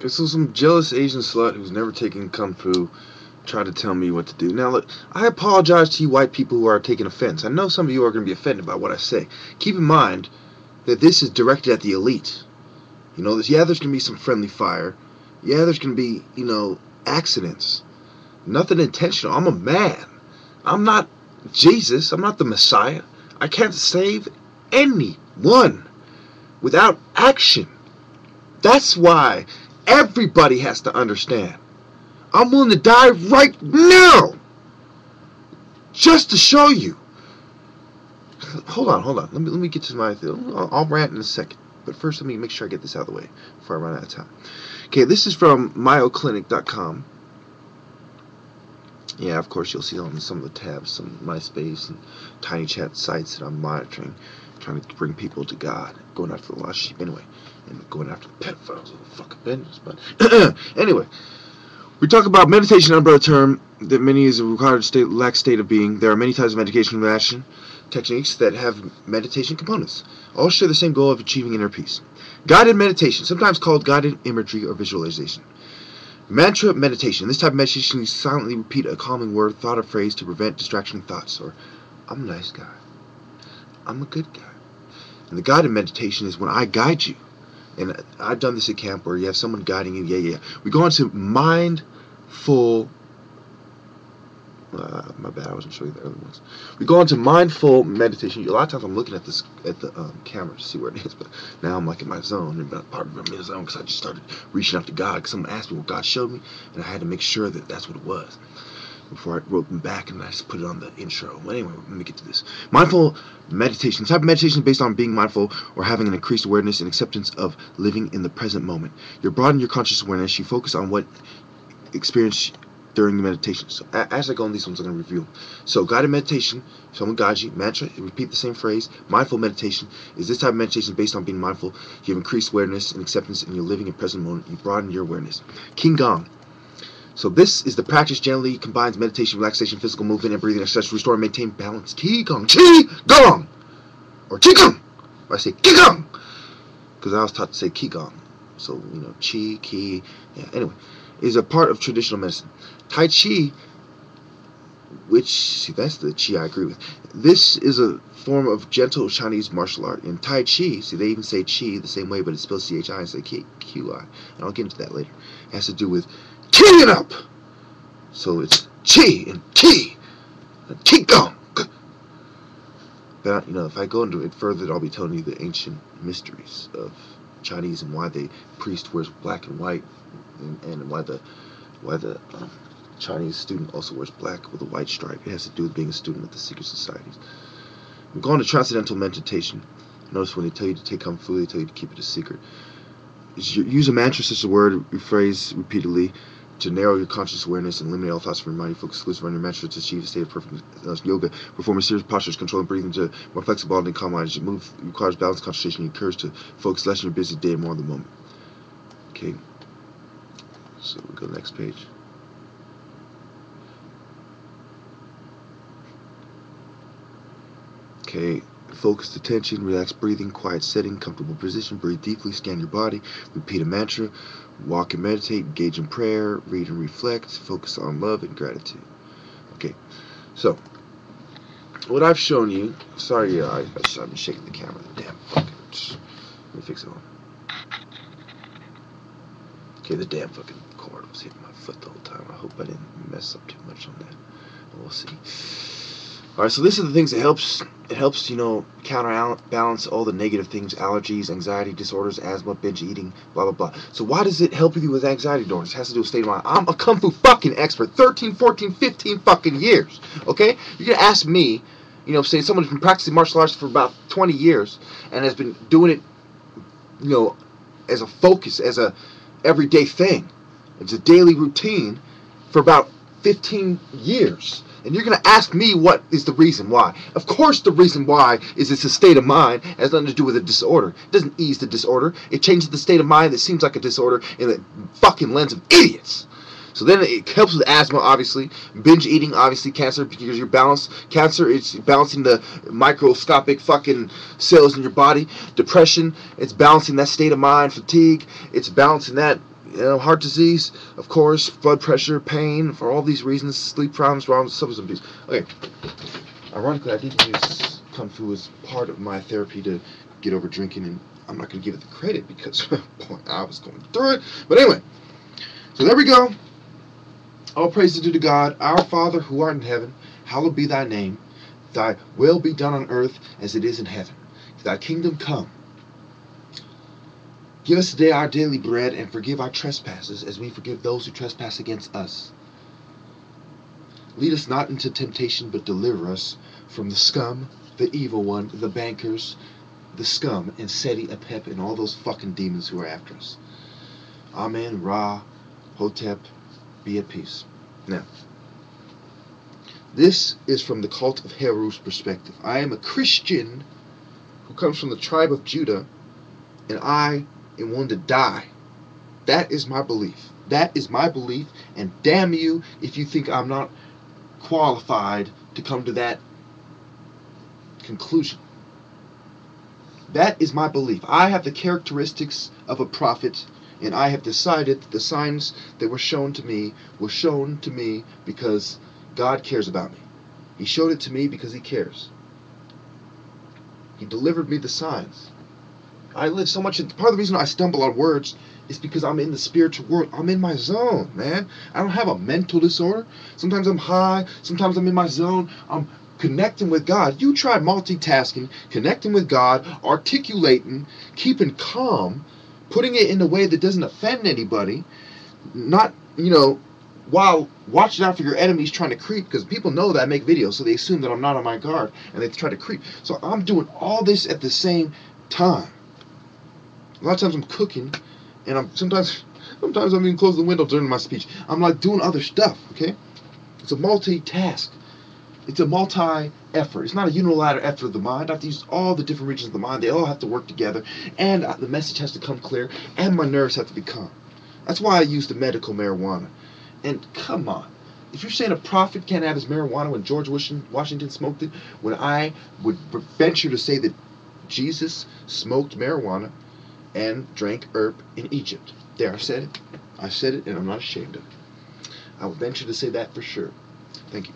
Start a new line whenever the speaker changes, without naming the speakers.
Is some jealous Asian slut who's never taken kung fu tried to tell me what to do. Now, look, I apologize to you white people who are taking offense. I know some of you are going to be offended by what I say. Keep in mind that this is directed at the elite. You know, this, yeah, there's going to be some friendly fire. Yeah, there's going to be, you know, accidents. Nothing intentional. I'm a man. I'm not Jesus. I'm not the Messiah. I can't save anyone without action. That's why everybody has to understand. I'm willing to die right now just to show you. Hold on, hold on. Let me let me get to my. I'll, I'll rant in a second, but first let me make sure I get this out of the way before I run out of time. Okay, this is from MayoClinic.com. Yeah, of course you'll see on some of the tabs, some MySpace and Tiny Chat sites that I'm monitoring, trying to bring people to God, going after the lost sheep anyway, and going after the pedophiles of the fucking business. But anyway. We talk about meditation, umbrella term that many is a required state, lack state of being. There are many types of meditation action techniques that have meditation components. All share the same goal of achieving inner peace. Guided meditation, sometimes called guided imagery or visualization. Mantra meditation. This type of meditation, you silently repeat a calming word, thought, or phrase to prevent distraction thoughts. Or, I'm a nice guy. I'm a good guy. And the guided meditation is when I guide you and I've done this at camp where you have someone guiding you. Yeah, yeah. We go into mindful. Uh, my bad, I wasn't showing the other ones. We go into mindful meditation. A lot of times I'm looking at this at the um, camera to see where it is, but now I'm like in my zone and part of my zone because I just started reaching out to God. Because someone asked me what God showed me, and I had to make sure that that's what it was before I wrote them back and I just put it on the intro. But anyway, let me get to this. Mindful meditation. The type of meditation is based on being mindful or having an increased awareness and acceptance of living in the present moment. You broaden your conscious awareness. You focus on what experience during the meditation. So as I go on these ones, I'm going to review them. So guided meditation, someone guides you. Mantra, repeat the same phrase. Mindful meditation is this type of meditation based on being mindful. You have increased awareness and acceptance, and you're living in present moment. You broaden your awareness. Qigong so this is the practice generally combines meditation, relaxation, physical movement, and breathing exercise to restore and maintain balance. Qigong, Qigong, or Qigong. I say Qigong because I was taught to say Qigong. So you know, Qi, Qi. Yeah. Anyway, is a part of traditional medicine. Tai Chi, which see that's the Qi I agree with. This is a form of gentle Chinese martial art. In Tai Chi, see they even say Qi the same way, but it's spelled C H I instead of Q I. And I'll get into that later. It has to do with keying up. So it's chi and ki and qigong. But you know, if I go into it further, I'll be telling you the ancient mysteries of Chinese and why the priest wears black and white, and, and why the why the um, Chinese student also wears black with a white stripe. It has to do with being a student of the secret societies. I'm going to transcendental meditation. Notice when they tell you to take kung fu, they tell you to keep it a secret. Use a mantra such a word, phrase repeatedly to narrow your conscious awareness and eliminate all thoughts from your mind. you Focus exclusively on your mantra to achieve a state of perfect uh, yoga. Perform a series of postures, control and breathing to more flexible and calm mind. Move requires balance, concentration, and courage to focus less on your busy day and more on the moment. Okay. So we go next page. Okay, focused attention, relaxed breathing, quiet setting, comfortable position, breathe deeply, scan your body, repeat a mantra, walk and meditate, engage in prayer, read and reflect, focus on love and gratitude. Okay, so what I've shown you, sorry, uh, I, I'm shaking the camera, damn fucking, let me fix it on. Okay, the damn fucking cord was hitting my foot the whole time. I hope I didn't mess up too much on that. We'll see. All right, so this is the things that helps. It helps, you know, counterbalance all the negative things: allergies, anxiety disorders, asthma, binge eating, blah blah blah. So why does it help you with anxiety disorders? It has to do with state of mind. I'm a kung fu fucking expert, 13, 14, 15 fucking years. Okay, you're gonna ask me, you know, say someone who's been practicing martial arts for about 20 years and has been doing it, you know, as a focus, as a everyday thing, it's a daily routine for about 15 years and you're going to ask me what is the reason why. Of course, the reason why is it's a state of mind. It has nothing to do with a disorder. It doesn't ease the disorder. It changes the state of mind that seems like a disorder in the fucking lens of idiots. So then it helps with asthma, obviously. Binge eating, obviously, cancer, because you're balanced. Cancer, it's balancing the microscopic fucking cells in your body. Depression, it's balancing that state of mind. Fatigue, it's balancing that you know, heart disease, of course, blood pressure, pain, for all these reasons, sleep problems, problems, substance abuse. Okay. Ironically, I did use Kung Fu as part of my therapy to get over drinking, and I'm not going to give it the credit because boy, I was going through it. But anyway, so there we go. All praise is due to God, our Father who art in heaven. Hallowed be thy name. Thy will be done on earth as it is in heaven. Thy kingdom come. Give us today our daily bread and forgive our trespasses as we forgive those who trespass against us. Lead us not into temptation, but deliver us from the scum, the evil one, the bankers, the scum, and Seti, Apep, and all those fucking demons who are after us. Amen, Ra, Hotep, be at peace. Now, this is from the cult of Heru's perspective. I am a Christian who comes from the tribe of Judah, and I am willing to die. That is my belief. That is my belief, and damn you if you think I'm not qualified to come to that conclusion. That is my belief. I have the characteristics of a prophet, and I have decided that the signs that were shown to me were shown to me because God cares about me. He showed it to me because He cares. He delivered me the signs. I live so much. In, part of the reason I stumble on words is because I'm in the spiritual world. I'm in my zone, man. I don't have a mental disorder. Sometimes I'm high. Sometimes I'm in my zone. I'm connecting with God. You try multitasking, connecting with God, articulating, keeping calm, putting it in a way that doesn't offend anybody, not, you know, while watching out for your enemies trying to creep, because people know that I make videos, so they assume that I'm not on my guard and they try to creep. So I'm doing all this at the same time. A lot of times I'm cooking, and I'm sometimes sometimes I'm even close the window during my speech. I'm like doing other stuff. Okay, it's a multitask. It's a multi-effort. It's not a unilateral effort of the mind. I have to use all the different regions of the mind. They all have to work together, and uh, the message has to come clear, and my nerves have to be calm. That's why I use the medical marijuana. And come on, if you're saying a prophet can't have his marijuana when George Washington smoked it, when I would venture to say that Jesus smoked marijuana and drank herb in Egypt. There, I said it. I said it, and I'm not ashamed of it. I would venture to say that for sure. Thank you.